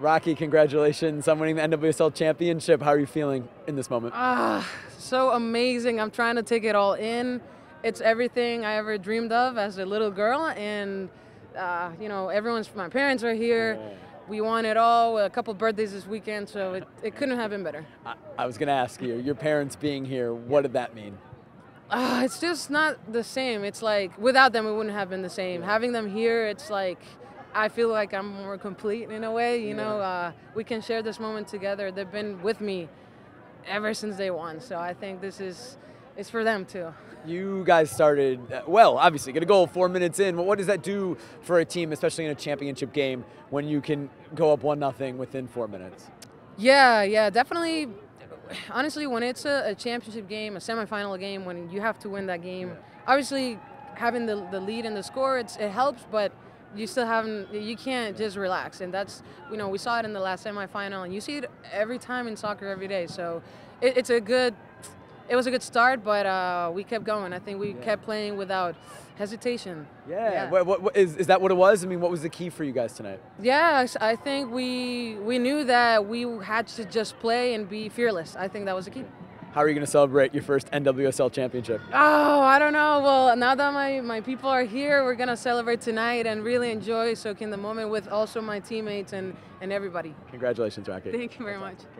Rocky, congratulations on winning the NWSL championship. How are you feeling in this moment? Ah, so amazing. I'm trying to take it all in. It's everything I ever dreamed of as a little girl, and uh, you know, everyone's. My parents are here. Yeah. We won it all. A couple birthdays this weekend, so it, it couldn't have been better. I, I was going to ask you, your parents being here, what did that mean? Uh, it's just not the same. It's like without them, it wouldn't have been the same. Having them here, it's like I feel like I'm more complete in a way. You know, uh, we can share this moment together. They've been with me ever since day one, so I think this is it's for them too. You guys started uh, well, obviously, get a goal four minutes in. But what does that do for a team, especially in a championship game, when you can go up one nothing within four minutes? Yeah, yeah, definitely. Honestly, when it's a, a championship game, a semifinal game, when you have to win that game, obviously having the, the lead and the score, it's, it helps, but you still haven't, you can't just relax. And that's, you know, we saw it in the last semifinal, and you see it every time in soccer every day. So it, it's a good, it was a good start, but uh, we kept going. I think we kept playing without hesitation. Yeah. Yeah. What, what, what, is, is that what it was? I mean, what was the key for you guys tonight? Yeah, I think we we knew that we had to just play and be fearless. I think that was the key. How are you going to celebrate your first NWSL championship? Oh, I don't know. Well, now that my, my people are here, we're going to celebrate tonight and really enjoy soaking the moment with also my teammates and, and everybody. Congratulations, Rocky. Thank you very much.